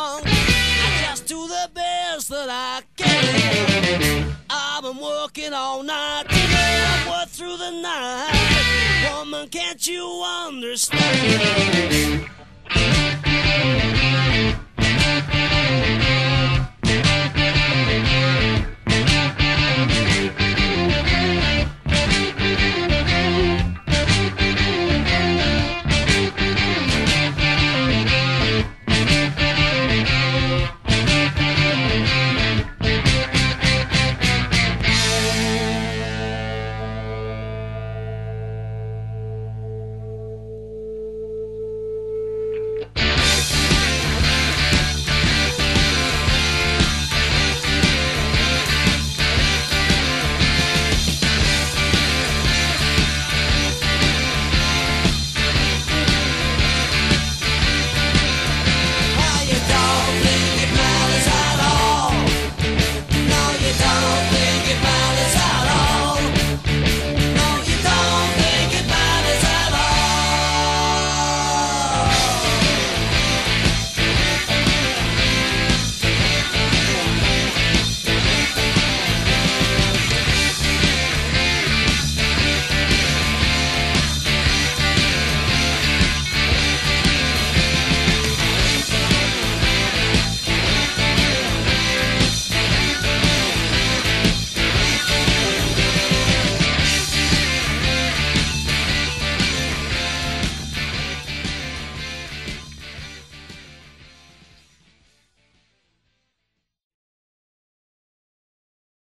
wrong. I just do the best that I can. I've been working all night, I've worked through the night. Woman, can't you understand?